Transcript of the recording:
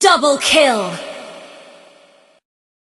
Double kill!